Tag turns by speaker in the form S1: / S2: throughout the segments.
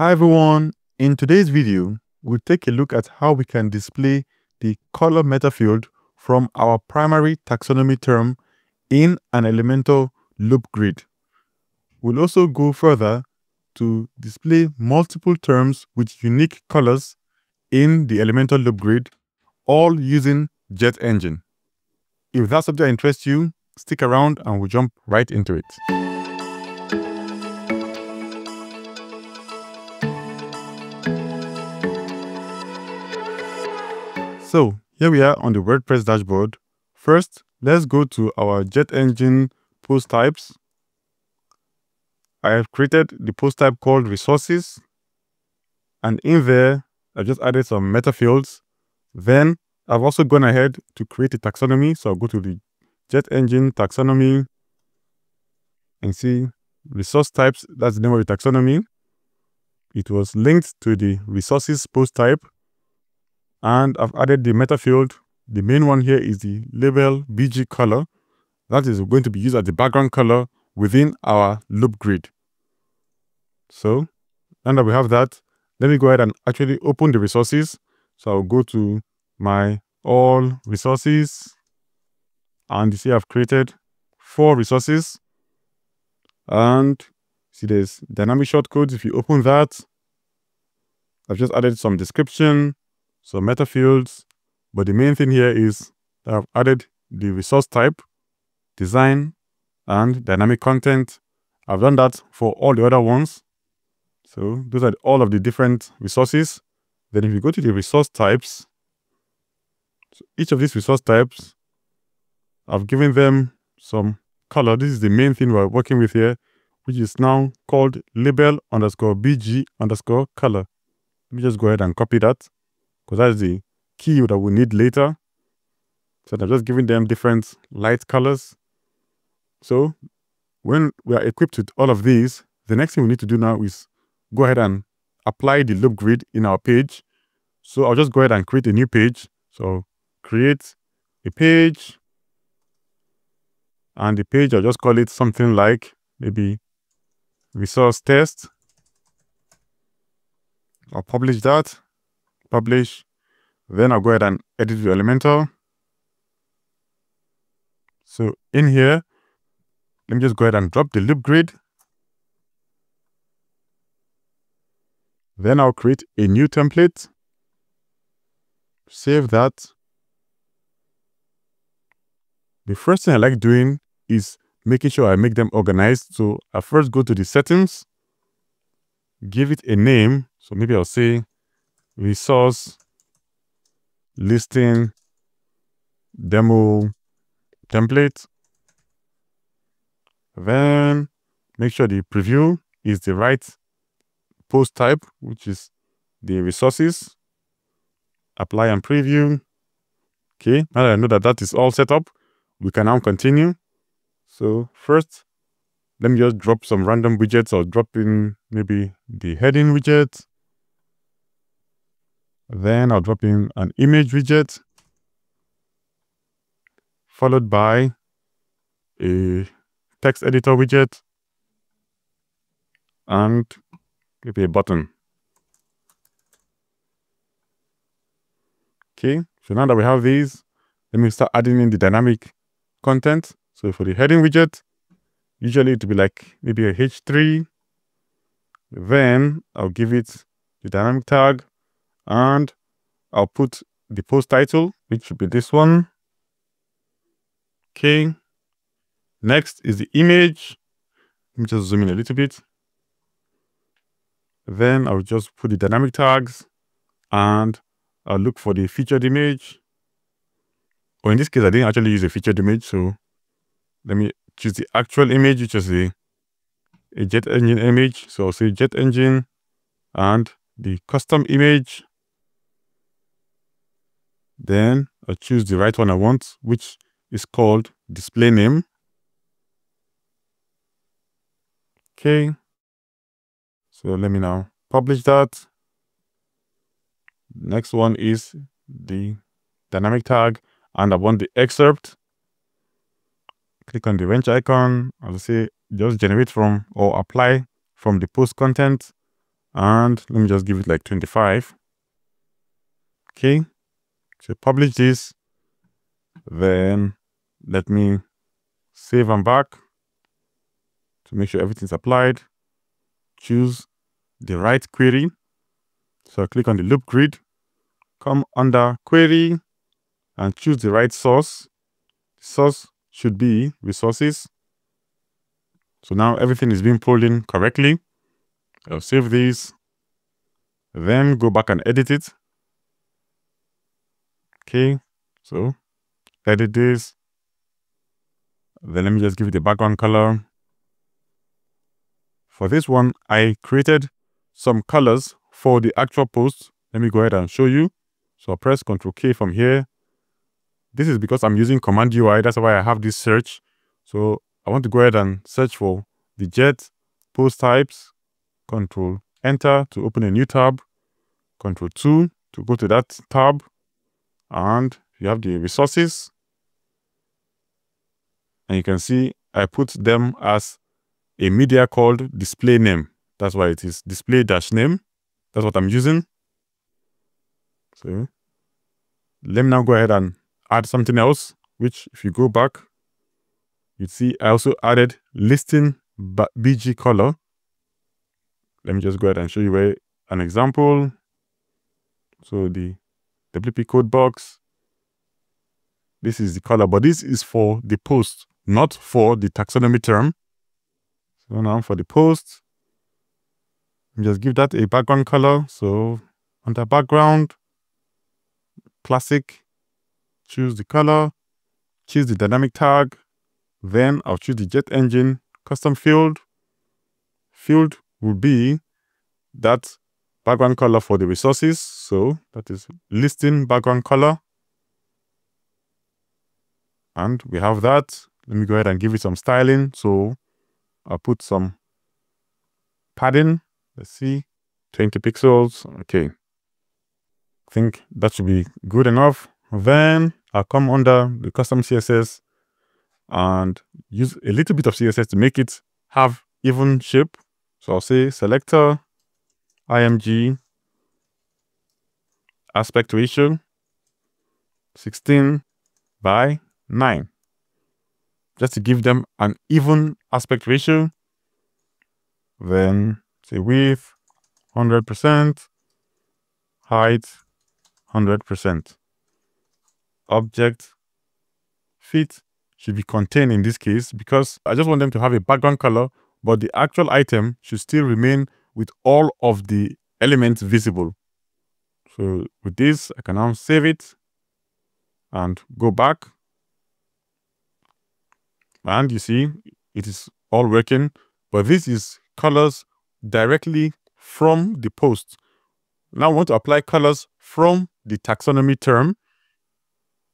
S1: Hi everyone, in today's video, we'll take a look at how we can display the color meta field from our primary taxonomy term in an Elementor loop grid. We'll also go further to display multiple terms with unique colors in the Elementor loop grid, all using Jet Engine. If that subject interests you, stick around and we'll jump right into it. So here we are on the WordPress dashboard. First, let's go to our Jet Engine post types. I have created the post type called resources. And in there, I've just added some meta fields. Then I've also gone ahead to create a taxonomy. So I'll go to the Jet Engine taxonomy and see resource types. That's the name of the taxonomy. It was linked to the resources post type and I've added the meta field. The main one here is the label BG color. That is going to be used as the background color within our loop grid. So, now that we have that, let me go ahead and actually open the resources. So I'll go to my all resources and you see I've created four resources and see there's dynamic shortcodes. If you open that, I've just added some description, so meta fields, but the main thing here is I've added the resource type, design, and dynamic content. I've done that for all the other ones. So those are all of the different resources. Then if you go to the resource types, so each of these resource types, I've given them some color. This is the main thing we're working with here, which is now called label underscore bg underscore color. Let me just go ahead and copy that because that's the key that we need later. So I'm just giving them different light colors. So when we are equipped with all of these, the next thing we need to do now is go ahead and apply the loop grid in our page. So I'll just go ahead and create a new page. So create a page. And the page, I'll just call it something like maybe resource test. I'll publish that publish. Then I'll go ahead and edit the Elementor. So in here, let me just go ahead and drop the loop grid. Then I'll create a new template. Save that. The first thing I like doing is making sure I make them organized. So I first go to the settings, give it a name. So maybe I'll say resource listing demo template. Then make sure the preview is the right post type, which is the resources. Apply and preview. Okay, now that I know that that is all set up, we can now continue. So first, let me just drop some random widgets or drop in maybe the heading widget. Then I'll drop in an image widget, followed by a text editor widget, and maybe a button. Okay, so now that we have these, let me start adding in the dynamic content. So for the heading widget, usually it will be like maybe a H3. Then I'll give it the dynamic tag and I'll put the post title, which should be this one. Okay. Next is the image. Let me just zoom in a little bit. Then I'll just put the dynamic tags and I'll look for the featured image. Or in this case, I didn't actually use a featured image. So let me choose the actual image, which is a, a jet engine image. So I'll say jet engine and the custom image then I choose the right one I want, which is called display name. Okay. So let me now publish that. Next one is the dynamic tag, and I want the excerpt. Click on the wrench icon. I'll say just generate from or apply from the post content. And let me just give it like 25. Okay. So publish this. Then let me save and back to make sure everything's applied. Choose the right query. So I click on the loop grid, come under query and choose the right source. The source should be resources. So now everything is being pulled in correctly. I'll save this, then go back and edit it. Okay, so edit this. Then let me just give it a background color. For this one, I created some colors for the actual post. Let me go ahead and show you. So I'll press Ctrl K from here. This is because I'm using Command UI. That's why I have this search. So I want to go ahead and search for the jet post types. Control Enter to open a new tab. Control 2 to go to that tab. And you have the resources. And you can see I put them as a media called display name. That's why it is display dash name. That's what I'm using. So let me now go ahead and add something else, which if you go back, you see I also added listing BG color. Let me just go ahead and show you where an example. So the WP code box. This is the color, but this is for the post, not for the taxonomy term. So now for the post, just give that a background color. So under background, classic, choose the color, choose the dynamic tag, then I'll choose the jet engine custom field. Field will be that background color for the resources. So that is listing background color. And we have that. Let me go ahead and give it some styling. So I'll put some padding. Let's see, 20 pixels. Okay. I think that should be good enough. Then I'll come under the custom CSS and use a little bit of CSS to make it have even shape. So I'll say selector, IMG, aspect ratio, 16 by 9. Just to give them an even aspect ratio. Then say width, 100%, height, 100%. Object, fit, should be contained in this case because I just want them to have a background color, but the actual item should still remain with all of the elements visible. So with this, I can now save it and go back. And you see, it is all working, but this is colors directly from the post. Now I want to apply colors from the taxonomy term.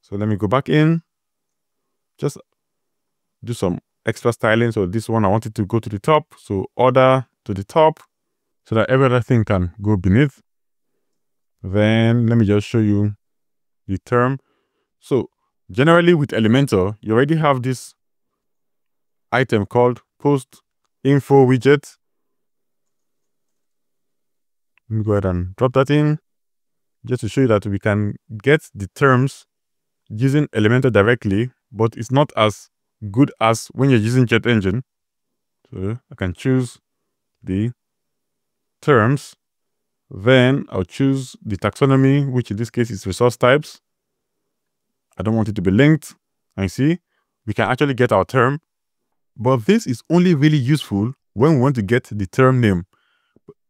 S1: So let me go back in just do some extra styling. So this one, I want it to go to the top. So order to the top so that every other thing can go beneath. Then let me just show you the term. So generally with Elementor, you already have this item called post info widget. Let me go ahead and drop that in just to show you that we can get the terms using Elementor directly but it's not as good as when you're using Jet Engine. So I can choose the terms. Then I'll choose the taxonomy, which in this case is resource types. I don't want it to be linked. And see, we can actually get our term. But this is only really useful when we want to get the term name.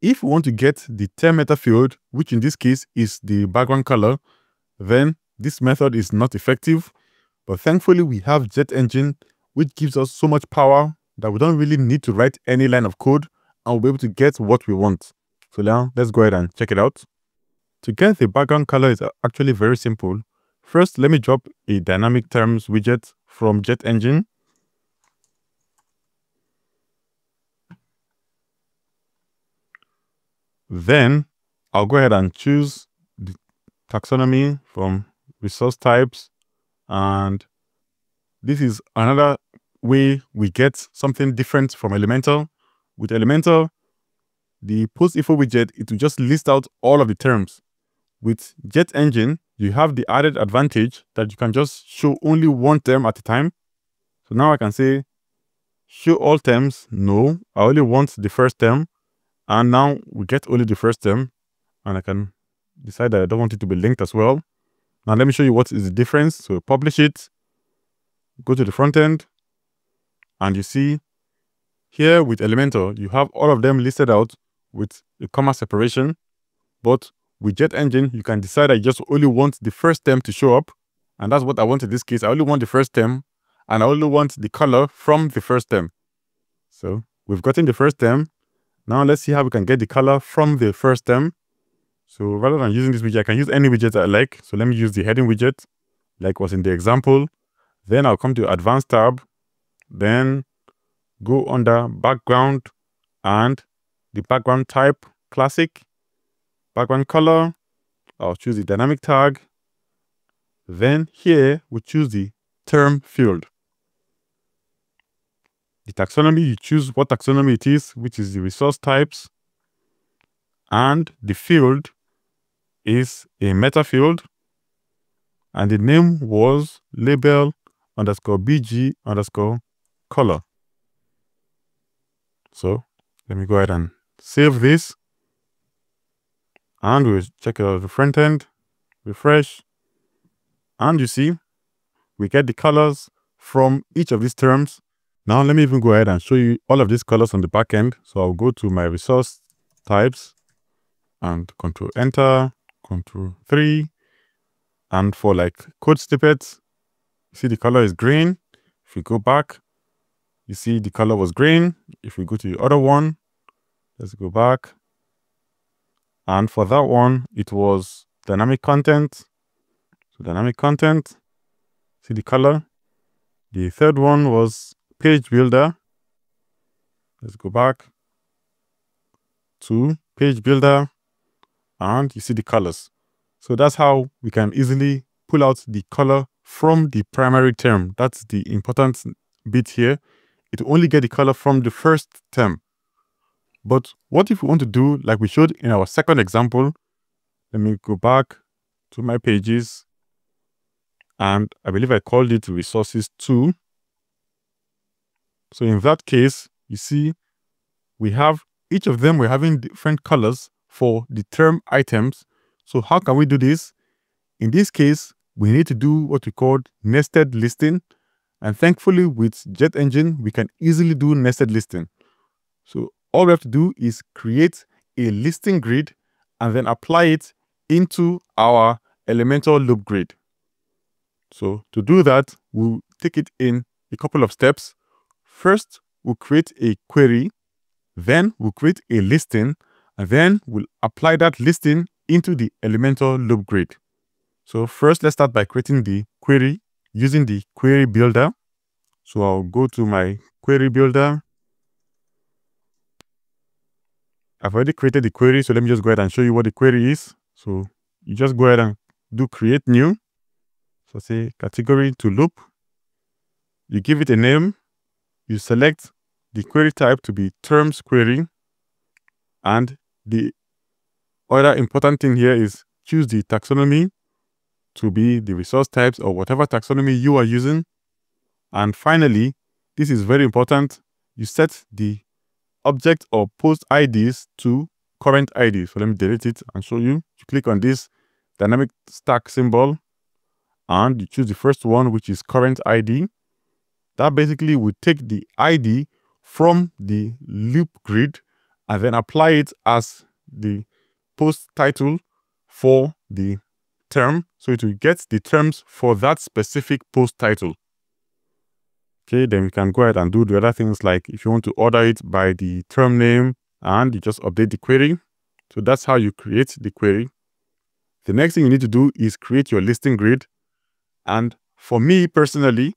S1: If we want to get the term meta field, which in this case is the background color, then this method is not effective but thankfully, we have Jet Engine, which gives us so much power that we don't really need to write any line of code and we'll be able to get what we want. So now let's go ahead and check it out. To get the background color is actually very simple. First, let me drop a dynamic terms widget from Jet Engine. Then I'll go ahead and choose the taxonomy from resource types and this is another way we get something different from Elementor. With Elementor, the post info widget, it will just list out all of the terms. With Jet Engine, you have the added advantage that you can just show only one term at a time. So now I can say, show all terms. No, I only want the first term. And now we get only the first term. And I can decide that I don't want it to be linked as well. Now let me show you what is the difference. So publish it, go to the front end, and you see here with Elementor, you have all of them listed out with a comma separation. But with Jet Engine, you can decide I just only want the first term to show up. And that's what I want in this case. I only want the first term and I only want the color from the first term. So we've gotten the first term. Now let's see how we can get the color from the first term. So rather than using this widget, I can use any widget I like. So let me use the heading widget, like was in the example. Then I'll come to advanced tab, then go under background and the background type, classic, background color. I'll choose the dynamic tag. Then here we choose the term field. The taxonomy, you choose what taxonomy it is, which is the resource types. And the field is a meta field. And the name was label underscore bg underscore color. So let me go ahead and save this. And we'll check out the front end, refresh. And you see, we get the colors from each of these terms. Now let me even go ahead and show you all of these colors on the back end. So I'll go to my resource types and control enter, control 3. And for like code snippets, see the color is green. If we go back, you see the color was green. If we go to the other one, let's go back. And for that one, it was dynamic content. So dynamic content, see the color. The third one was page builder. Let's go back to page builder and you see the colors. So that's how we can easily pull out the color from the primary term. That's the important bit here. It will only get the color from the first term. But what if we want to do like we showed in our second example? Let me go back to my pages. And I believe I called it resources 2. So in that case, you see, we have each of them, we're having different colors for the term items. So how can we do this? In this case, we need to do what we call nested listing. And thankfully with Jet Engine, we can easily do nested listing. So all we have to do is create a listing grid and then apply it into our Elementor loop grid. So to do that, we'll take it in a couple of steps. First, we'll create a query, then we'll create a listing, and then we'll apply that listing into the Elementor loop grid. So first, let's start by creating the query using the query builder. So I'll go to my query builder I've already created the query, so let me just go ahead and show you what the query is. So you just go ahead and do create new. So say category to loop. You give it a name. You select the query type to be terms query. And the other important thing here is choose the taxonomy to be the resource types or whatever taxonomy you are using. And finally, this is very important. You set the object or post IDs to current ID. So let me delete it and show you. You click on this dynamic stack symbol and you choose the first one, which is current ID. That basically will take the ID from the loop grid and then apply it as the post title for the term. So it will get the terms for that specific post title. Okay, then we can go ahead and do the other things like if you want to order it by the term name and you just update the query. So that's how you create the query. The next thing you need to do is create your listing grid. And for me personally,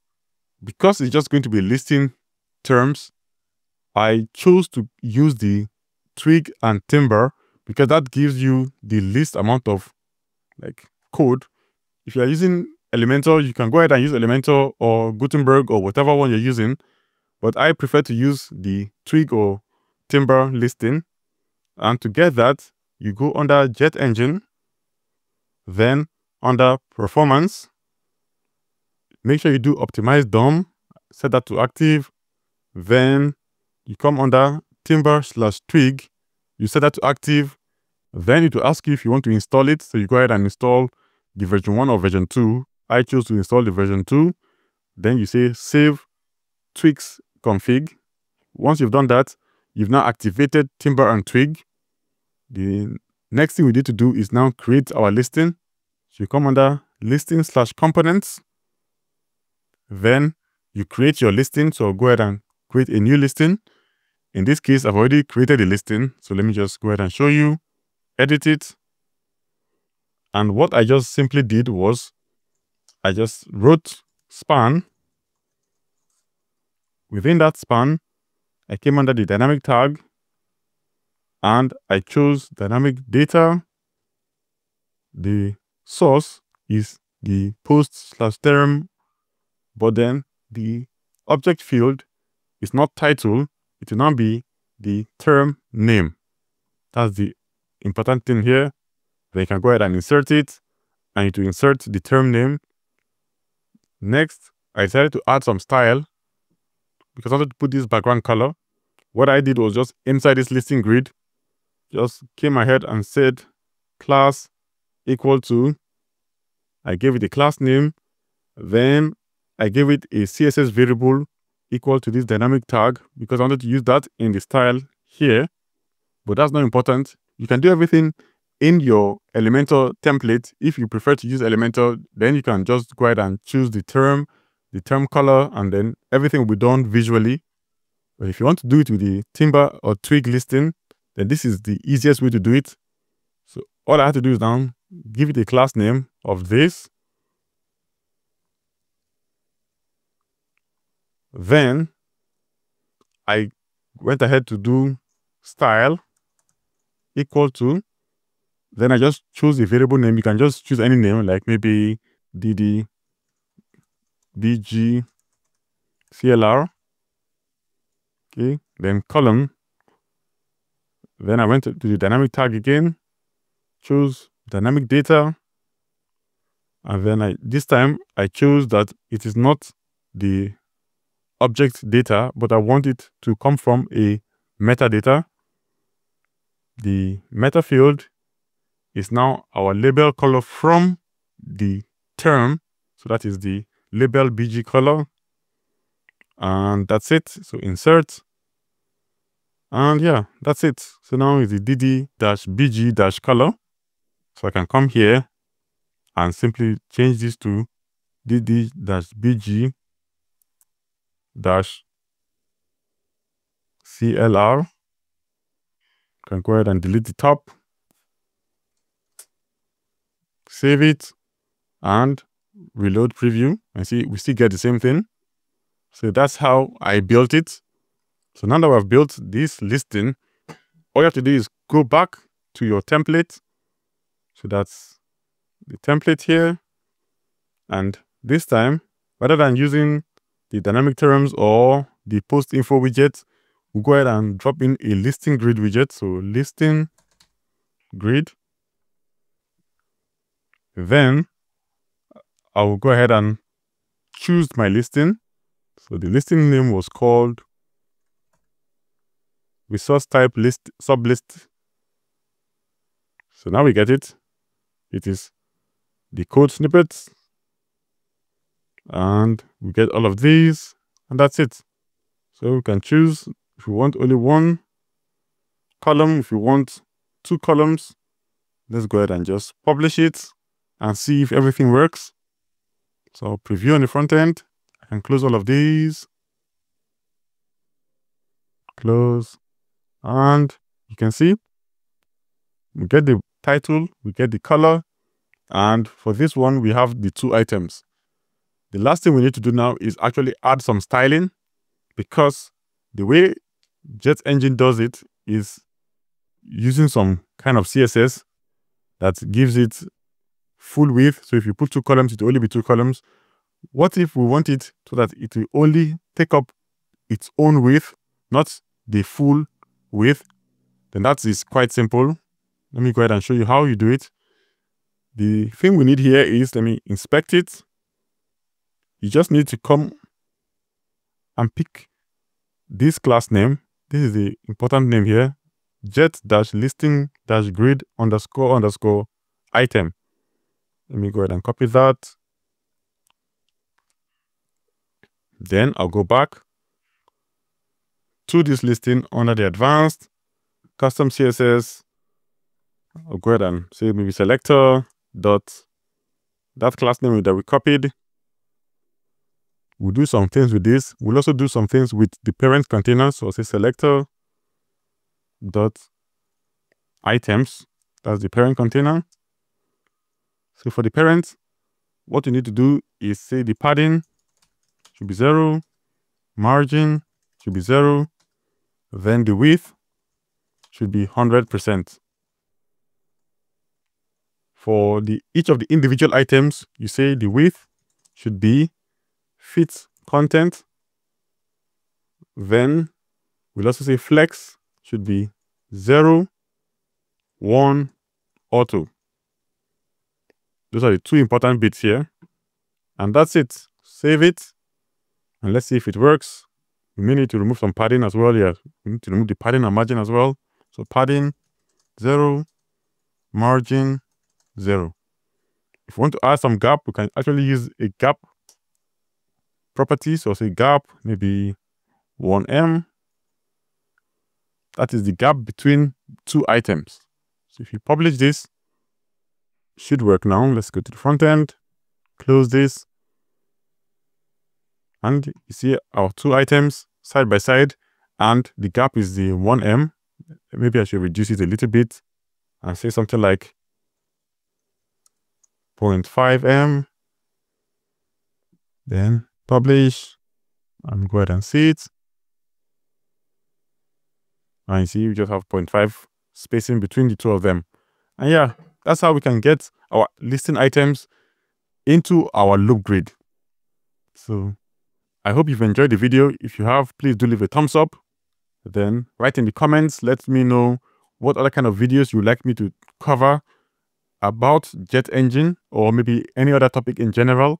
S1: because it's just going to be listing terms, I chose to use the twig and timber because that gives you the least amount of like code. If you are using Elementor, you can go ahead and use Elementor or Gutenberg or whatever one you're using. But I prefer to use the Twig or Timber listing. And to get that, you go under Jet Engine, then under Performance, make sure you do Optimize DOM, set that to active, then you come under Timber slash Twig, you set that to active, then it will ask you if you want to install it, so you go ahead and install the version 1 or version 2. I choose to install the version 2, then you say Save Tweaks Config. Once you've done that, you've now activated Timber and Twig, the next thing we need to do is now create our listing. So you come under listing slash components. Then you create your listing. So go ahead and create a new listing. In this case, I've already created a listing. So let me just go ahead and show you, edit it. And what I just simply did was I just wrote span. Within that span, I came under the dynamic tag and I chose dynamic data. The source is the post slash term, but then the object field is not title. It will now be the term name. That's the important thing here. Then you can go ahead and insert it I need to insert the term name. Next, I decided to add some style because I wanted to put this background color. What I did was just inside this listing grid, just came ahead and said class equal to, I gave it a class name, then I gave it a CSS variable equal to this dynamic tag because I wanted to use that in the style here, but that's not important. You can do everything in your Elementor template. If you prefer to use Elementor, then you can just go ahead and choose the term, the term color, and then everything will be done visually. But if you want to do it with the Timber or Twig listing, then this is the easiest way to do it. So all I have to do is now give it a class name of this. Then I went ahead to do style equal to, then I just choose a variable name. You can just choose any name, like maybe DD, BG, CLR. Okay, then column then I went to the dynamic tag again, choose dynamic data, and then I this time I choose that it is not the object data, but I want it to come from a metadata. The meta field is now our label color from the term. So that is the label BG color. And that's it. So insert and yeah, that's it. So now is the dd-bg-color. So I can come here and simply change this to dd-bg dash CLR. Can go ahead and delete the top. Save it and reload preview and see we still get the same thing. So that's how I built it. So now that we've built this listing, all you have to do is go back to your template. So that's the template here. And this time, rather than using the dynamic terms or the post info widget, we'll go ahead and drop in a listing grid widget. So listing grid. Then I will go ahead and choose my listing. So the listing name was called resource type list sublist. So now we get it. It is the code snippets. And we get all of these. And that's it. So we can choose if you want only one column, if you want two columns. Let's go ahead and just publish it and see if everything works. So preview on the front end. Can close all of these. Close. And you can see we get the title, we get the color, and for this one, we have the two items. The last thing we need to do now is actually add some styling because the way Jet Engine does it is using some kind of CSS that gives it full width. So if you put two columns, it will only be two columns. What if we want it so that it will only take up its own width, not the full width. then that is quite simple. Let me go ahead and show you how you do it. The thing we need here is, let me inspect it. You just need to come and pick this class name. This is the important name here. Jet dash listing dash grid underscore underscore item. Let me go ahead and copy that. Then I'll go back to this listing under the advanced custom CSS. I'll go ahead and say maybe selector dot that class name that we copied. We'll do some things with this. We'll also do some things with the parent container. So say selector dot items. That's the parent container. So for the parent, what you need to do is say the padding should be zero, margin should be zero, then the width should be 100%. For the each of the individual items, you say the width should be fit content. Then we'll also say flex should be 0, 1, or 2. Those are the two important bits here. And that's it. Save it. And let's see if it works. We may need to remove some padding as well. Yeah, we need to remove the padding and margin as well. So padding, 0, margin, 0. If we want to add some gap, we can actually use a gap property. So say gap, maybe 1em. That is the gap between two items. So if you publish this, should work now. Let's go to the front end, close this. And you see our two items side by side and the gap is the 1em. Maybe I should reduce it a little bit and say something like 0.5em. Then publish and go ahead and see it. And you see you just have 0.5 spacing between the two of them. And yeah, that's how we can get our listing items into our loop grid. So I hope you've enjoyed the video. If you have, please do leave a thumbs up. Then write in the comments, let me know what other kind of videos you'd like me to cover about Jet Engine or maybe any other topic in general.